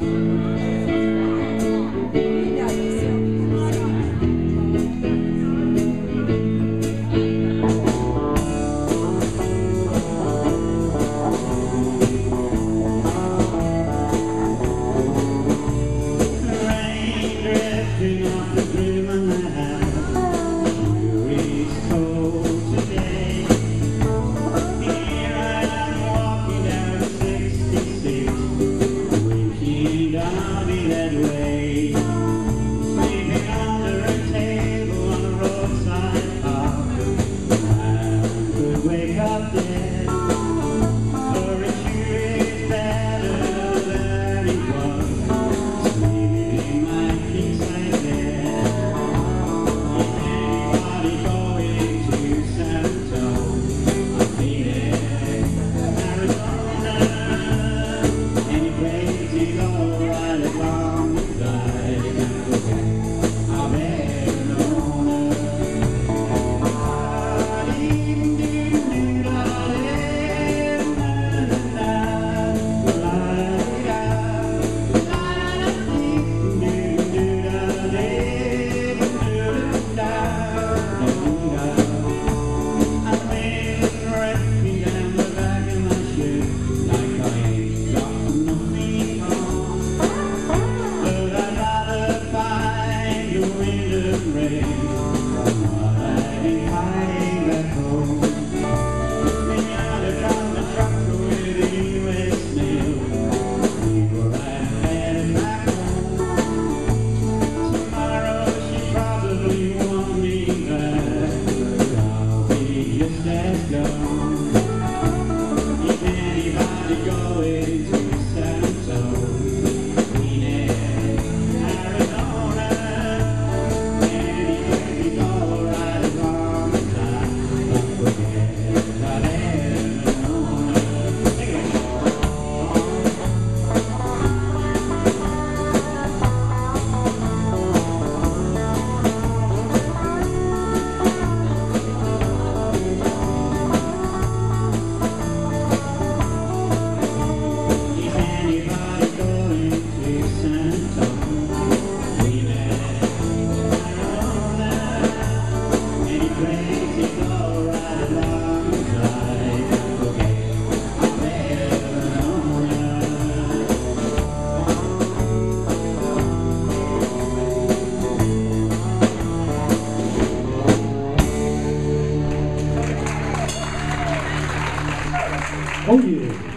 Bye. away. 好酒